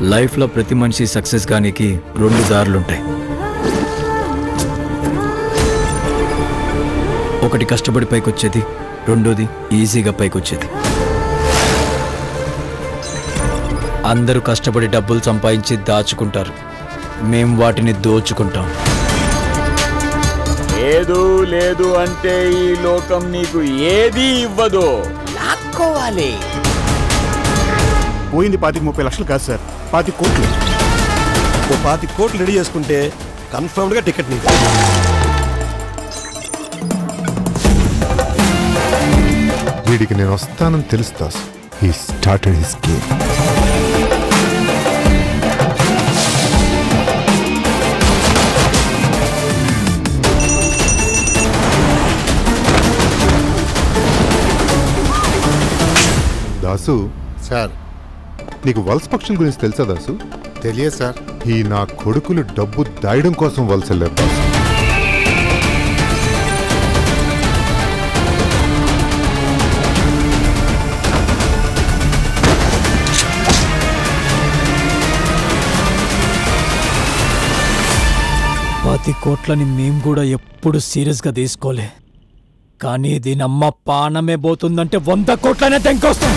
లైఫ్లో ప్రతి మనిషి సక్సెస్ కానికి రెండు దారులుంటాయి. ఒకటి కష్టపడి పైకొచ్చేది రెండోది ఈజీగా పైకొచ్చేది. అందరూ కష్టపడి డబ్బులు సంపాదించి దాచుకుంటారు. మేం వాటిని దోచుకుంటాం. లేదు లేదు అంటే ఈ లోకం నీకు ఏది ఇవ్వదు. లాక్కోవాలి. పోయింది పాతికి ముప్పై లక్షలు కాదు సార్. పాతి కోట్లు. ఓ పాతి కోట్లు రెడీ చేసుకుంటే కన్ఫర్మ్డ్గా టికెట్ నీకు వీడికి నేను వస్తానని తెలుస్తా he started his game Dasu sir. నీకు వలస పక్షుల గురించి తెలుసా దాసు? తెలియదు సార్. ఈ నా కొడుకులు డబ్బు దాయడం కోసం వలస వెళ్ళారు దాసు. పాతి కోట్లని మేం కూడా ఎప్పుడు సీరియస్గా తీసుకోలే. కానీ దీని అమ్మ పానమే పోతుందంటే వంద కోట్లనే తెంకొస్తాం.